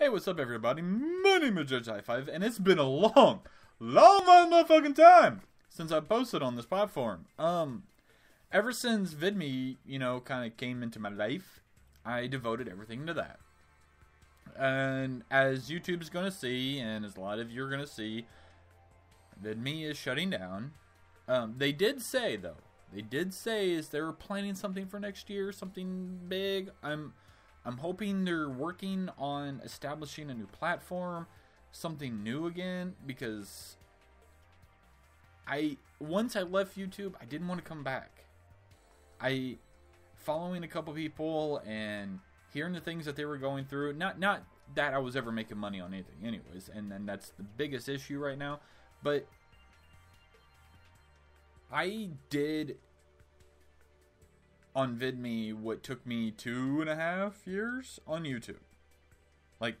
Hey, what's up, everybody? My name is Judge High Five, and it's been a long, long, long motherfucking time since I posted on this platform. Um, ever since VidMe, you know, kind of came into my life, I devoted everything to that. And as YouTube's gonna see, and as a lot of you are gonna see, VidMe is shutting down. Um, they did say though, they did say is they were planning something for next year, something big. I'm I'm hoping they're working on establishing a new platform, something new again, because I once I left YouTube, I didn't want to come back. I following a couple people and hearing the things that they were going through. Not not that I was ever making money on anything, anyways, and and that's the biggest issue right now. But I did on VidMe what took me two and a half years on YouTube. Like,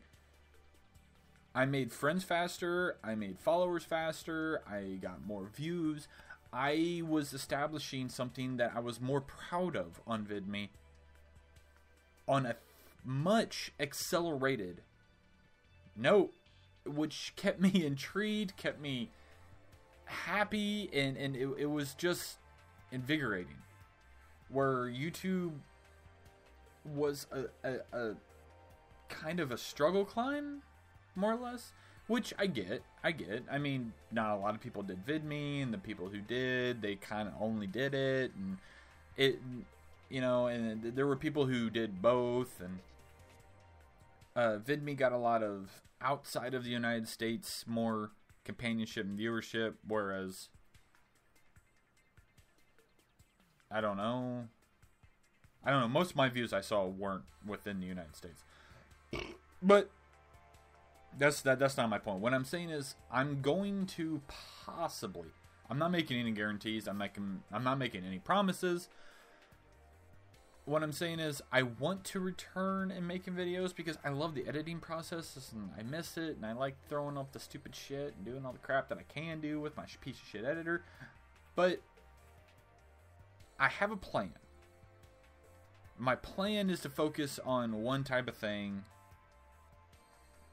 I made friends faster, I made followers faster, I got more views. I was establishing something that I was more proud of on VidMe on a much accelerated note, which kept me intrigued, kept me happy, and, and it, it was just invigorating where YouTube was a, a, a kind of a struggle climb, more or less. Which I get, I get. I mean, not a lot of people did VidMe, and the people who did, they kind of only did it, and it, you know, and there were people who did both, and uh, VidMe got a lot of outside of the United States more companionship and viewership, whereas I don't know. I don't know. Most of my views I saw weren't within the United States. But that's that that's not my point. What I'm saying is I'm going to possibly I'm not making any guarantees. I'm making I'm not making any promises. What I'm saying is I want to return and making videos because I love the editing process and I miss it and I like throwing up the stupid shit and doing all the crap that I can do with my piece of shit editor. But I have a plan. My plan is to focus on one type of thing,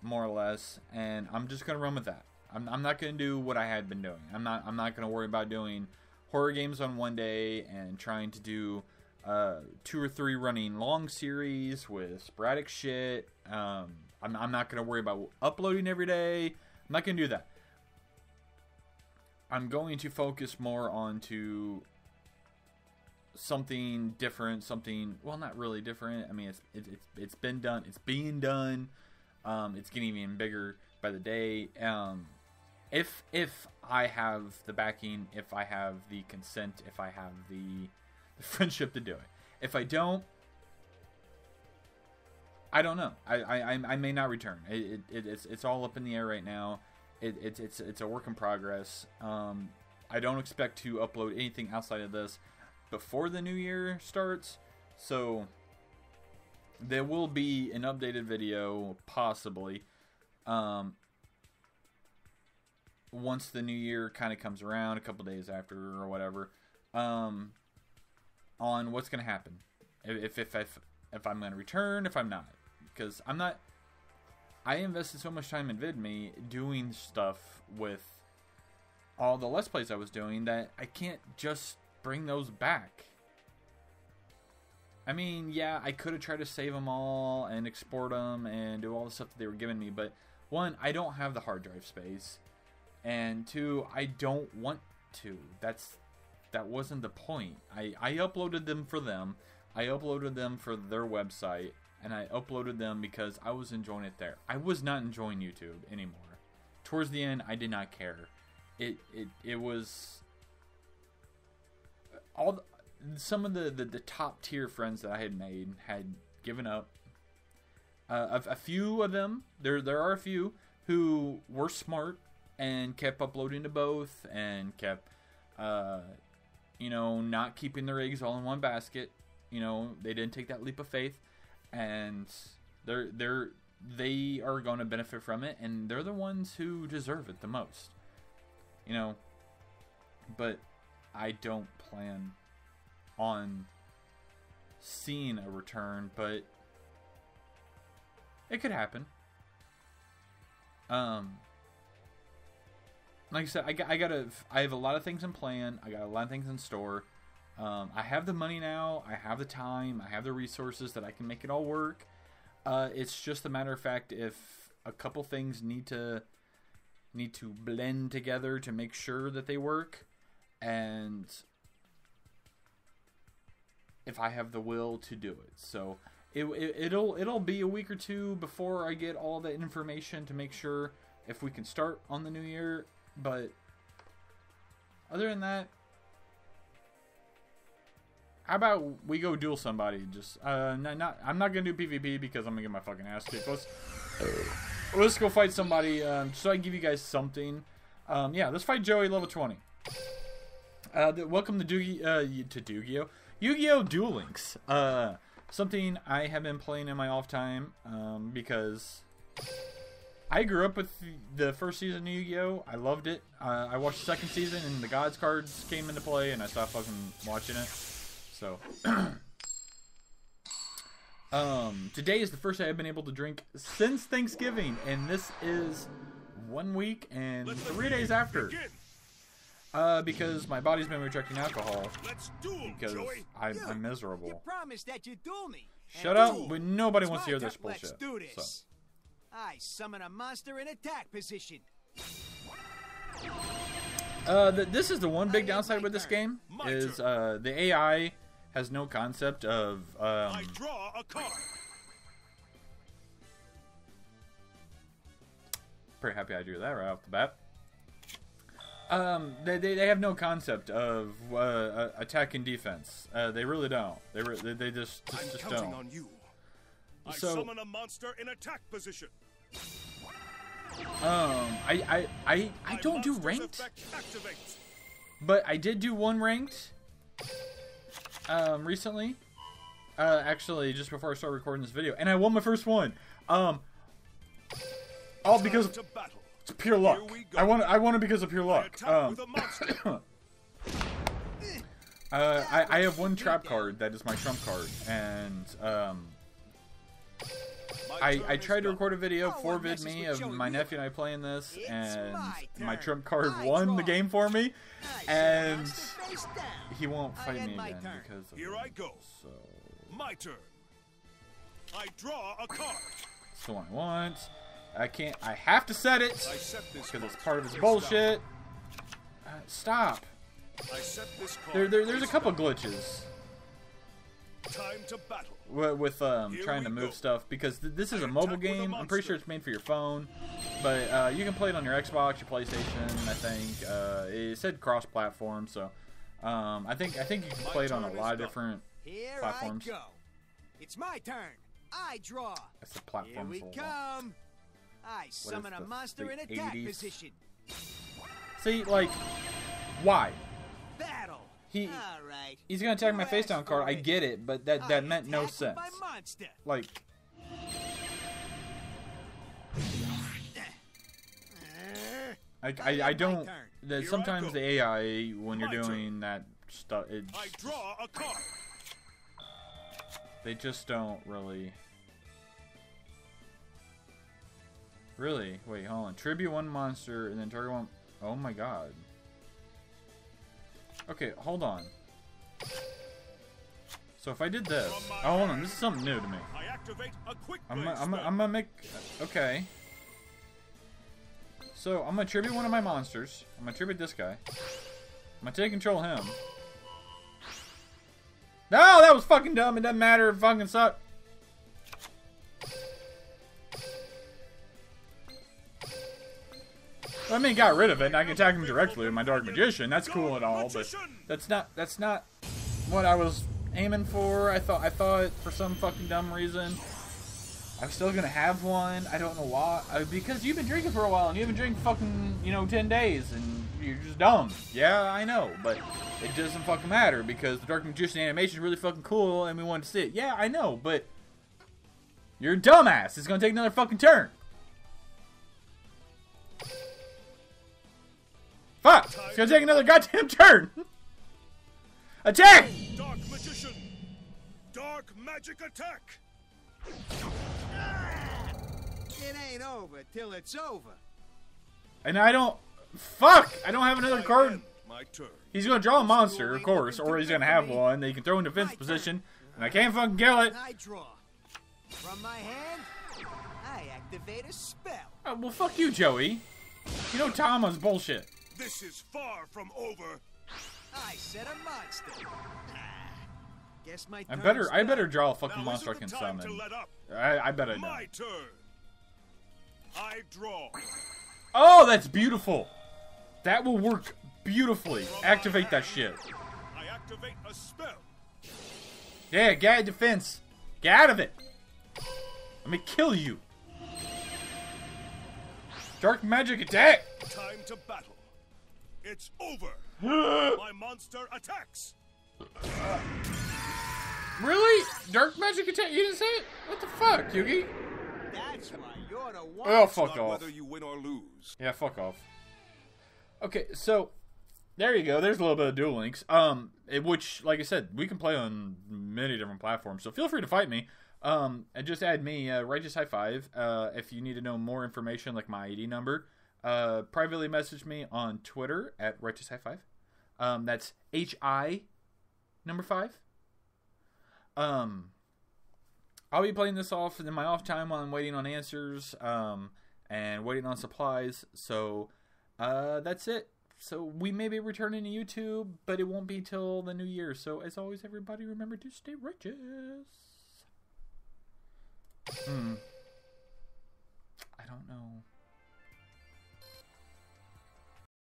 more or less, and I'm just gonna run with that. I'm, I'm not gonna do what I had been doing. I'm not I'm not gonna worry about doing horror games on one day and trying to do uh, two or three running long series with sporadic shit. Um, I'm, I'm not gonna worry about uploading every day. I'm not gonna do that. I'm going to focus more on to something different, something well, not really different. I mean, it's it, it's it's been done. It's being done. Um, it's getting even bigger by the day. Um, if if I have the backing, if I have the consent, if I have the the friendship to do it. If I don't, I don't know. I I, I may not return. It, it, it's it's all up in the air right now. It, it's it's it's a work in progress. Um, I don't expect to upload anything outside of this before the new year starts. So there will be an updated video possibly um, once the new year kind of comes around a couple days after or whatever um, on what's going to happen if if if, if I'm going to return if I'm not because I'm not I invested so much time in VidMe doing stuff with all the Let's Plays I was doing that I can't just bring those back. I mean, yeah, I could have tried to save them all and export them and do all the stuff that they were giving me, but one, I don't have the hard drive space, and two, I don't want to. That's that wasn't the point. I I uploaded them for them. I uploaded them for their website, and I uploaded them because I was enjoying it there. I was not enjoying YouTube anymore. Towards the end, I did not care. It it it was all the, some of the, the, the top tier friends that I had made had given up. Uh, a, a, few of them, there there are a few who were smart and kept uploading to both and kept, uh, you know, not keeping their eggs all in one basket. You know, they didn't take that leap of faith, and they're they're they are going to benefit from it, and they're the ones who deserve it the most. You know, but I don't plan on seeing a return, but it could happen. Um, like I said, I, got, I gotta, I have a lot of things in plan. I got a lot of things in store. Um, I have the money now. I have the time. I have the resources that I can make it all work. Uh, it's just a matter of fact if a couple things need to need to blend together to make sure that they work, and if I have the will to do it. So it, it it'll it'll be a week or two before I get all the information to make sure if we can start on the new year. But other than that, how about we go duel somebody? Just uh, not, not I'm not gonna do PvP because I'm gonna get my fucking ass kicked. Let's let's go fight somebody um, so I can give you guys something. Um, yeah, let's fight Joey level 20. Uh, welcome to Doogie uh, to Yu-Gi-Oh! Yu-Gi-Oh! Duel Links. Uh, something I have been playing in my off time um, because I grew up with the first season of Yu-Gi-Oh! I loved it. Uh, I watched the second season and the Gods cards came into play and I stopped fucking watching it. So, um, today is the first day I've been able to drink since Thanksgiving, and this is one week and three days after. Uh, because my body's been rejecting alcohol. because I'm, I'm, miserable. You promised that you'd duel me. Shut up! But nobody wants to hear this bullshit. Let's do this. So. I summon a monster in attack position. Uh, the, this is the one big downside with this game is uh, the AI has no concept of. Um, I draw a card. Pretty happy I drew that right off the bat. Um, they, they, they have no concept of uh, attack and defense. Uh, they really don't. They re they, they just just, just don't. On you. I so, summon a monster in attack position. Um, I I I, I don't do ranked, but I did do one ranked um, recently. Uh, actually, just before I start recording this video, and I won my first one. Um, all because it's pure luck. I want I won it because of pure luck. Um, uh, I, I have one trap card that is my trump card, and um, I, I tried to record a video for VidMe of my nephew and I playing this, and my trump card won the game for me, and he won't fight me again because of Here I go. So my turn. I draw a card. The I want. I can't. I have to set it because it's part of his bullshit. Uh, stop. There, there, there's a couple glitches. Time to battle with um, trying to move go. stuff because th this is a mobile game. A I'm pretty sure it's made for your phone, but uh, you can play it on your Xbox, your PlayStation. I think uh, it said cross-platform, so um, I think I think you can play it on a lot of different Here platforms. I go. It's my turn. I draw. That's a platform. Here we come. I summon a monster in attack 80s? position. See, like, why? Battle. He right. he's gonna attack my face down card. I get it, but that that meant no sense. Like. I, I, I don't. That sometimes the AI when you're doing that stuff, it. I draw a card. They just don't really. Really? Wait, hold on. Tribute one monster and then target one. Oh my god. Okay, hold on. So if I did this, oh hold on, this is something new to me. I'm gonna, I'm, I'm gonna make, okay. So I'm gonna tribute one of my monsters. I'm gonna tribute this guy. I'm gonna take control of him. No, that was fucking dumb. It doesn't matter. It fucking sucked. I mean, got rid of it, and I can attack him directly with my Dark Magician. That's cool and all, but that's not that's not what I was aiming for. I thought I thought for some fucking dumb reason I'm still gonna have one. I don't know why. Because you've been drinking for a while, and you've been drinking fucking you know ten days, and you're just dumb. Yeah, I know, but it doesn't fucking matter because the Dark Magician animation is really fucking cool, and we want to see it. Yeah, I know, but you're a dumbass. It's gonna take another fucking turn. Fuck! It's gonna take another goddamn turn! attack! Dark Magician! Dark Magic Attack! It ain't over till it's over. And I don't. Fuck! I don't have another card. My turn. He's gonna draw a monster, of course, or he's gonna have one that he can throw in defense position, and I can't fucking kill it. I draw. From my hand, I activate a spell. Uh, well, fuck you, Joey. You know Tama's bullshit. This is far from over. I set a monster. Ah, guess my I better, I better draw a fucking Now monster I can the to summon. let up. I, I bet I know. My turn. I draw. Oh, that's beautiful. That will work beautifully. From my Activate that shit. I activate a spell. Yeah, get out of defense. Get out of it. Let me kill you. Dark magic attack. Time to battle. It's over. My monster attacks. Really? Dark magic attack? You didn't say it? What the fuck, Yugi? That's why you're the one. Oh, fuck off. whether you win or lose. Yeah, fuck off. Okay, so there you go. There's a little bit of Duel Links. Um, which, like I said, we can play on many different platforms. So feel free to fight me. Um, and just add me, uh, Righteous High Five. Uh, if you need to know more information, like my ID number, uh, privately message me on Twitter at Righteous High Five. Um, that's H I number five. Um, I'll be playing this off in my off time while I'm waiting on answers. Um, and waiting on supplies. So uh, that's it. So we may be returning to YouTube, but it won't be till the new year. So as always, everybody remember to stay righteous. Hmm. I don't know.